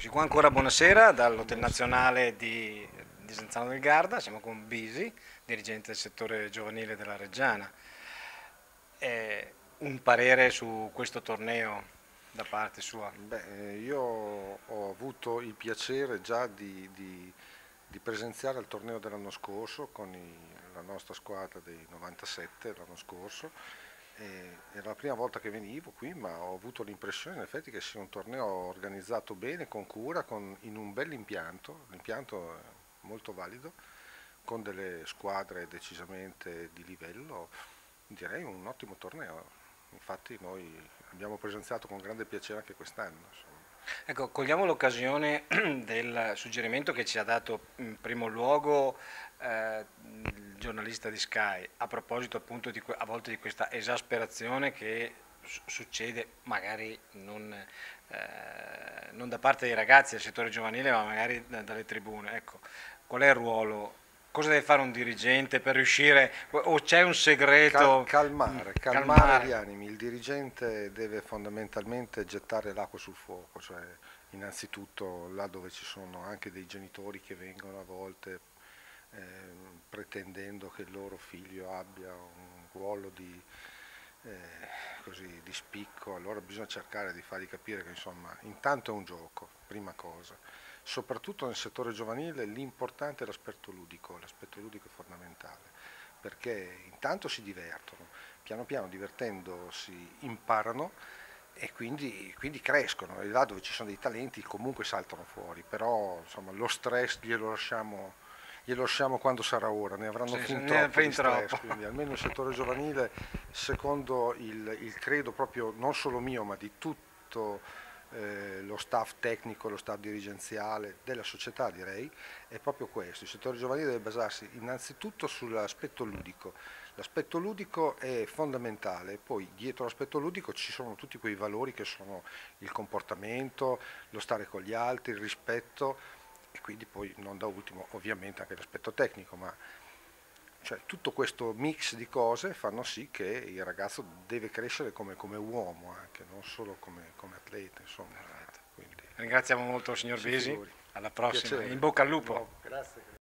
Eccoci qua ancora, buonasera dall'Hotel Nazionale di, di Senzano del Garda, siamo con Bisi, dirigente del settore giovanile della Reggiana. Eh, un parere su questo torneo da parte sua? Beh, io ho avuto il piacere già di, di, di presenziare al torneo dell'anno scorso con i, la nostra squadra dei 97 l'anno scorso era la prima volta che venivo qui, ma ho avuto l'impressione in effetti che sia un torneo organizzato bene, con cura, con, in un bel impianto, l'impianto è molto valido, con delle squadre decisamente di livello, direi un ottimo torneo. Infatti noi abbiamo presenziato con grande piacere anche quest'anno. Ecco, cogliamo l'occasione del suggerimento che ci ha dato in primo luogo eh, giornalista di Sky a proposito appunto di, a volte di questa esasperazione che succede magari non, eh, non, da parte dei ragazzi del settore giovanile ma magari da, dalle tribune. Ecco, qual è il ruolo cosa deve fare un dirigente per riuscire, o c'è un segreto? Cal calmare, calmare, calmare, gli animi, il dirigente deve fondamentalmente gettare l'acqua sul fuoco, cioè innanzitutto là dove ci sono anche dei genitori che vengono a volte eh, pretendendo che il loro figlio abbia un ruolo di, eh, così, di spicco, allora bisogna cercare di fargli capire che insomma intanto è un gioco, prima cosa. Soprattutto nel settore giovanile l'importante è l'aspetto ludico, l'aspetto ludico è fondamentale, perché intanto si divertono, piano piano divertendosi imparano e quindi, quindi crescono, e là dove ci sono dei talenti comunque saltano fuori, però insomma, lo stress glielo lasciamo, glielo lasciamo quando sarà ora, ne avranno sì, fin troppo, fin stress, quindi almeno il settore giovanile, secondo il, il credo proprio non solo mio ma di tutto eh, lo staff tecnico, lo staff dirigenziale della società direi, è proprio questo, il settore giovanile deve basarsi innanzitutto sull'aspetto ludico, l'aspetto ludico è fondamentale, poi dietro l'aspetto ludico ci sono tutti quei valori che sono il comportamento, lo stare con gli altri, il rispetto e quindi poi non da ultimo ovviamente anche l'aspetto tecnico, ma cioè, tutto questo mix di cose fanno sì che il ragazzo deve crescere come, come uomo anche, non solo come, come atleta. Insomma. Ringraziamo molto il signor Besi, alla prossima, Piacere. in bocca al lupo. No, grazie.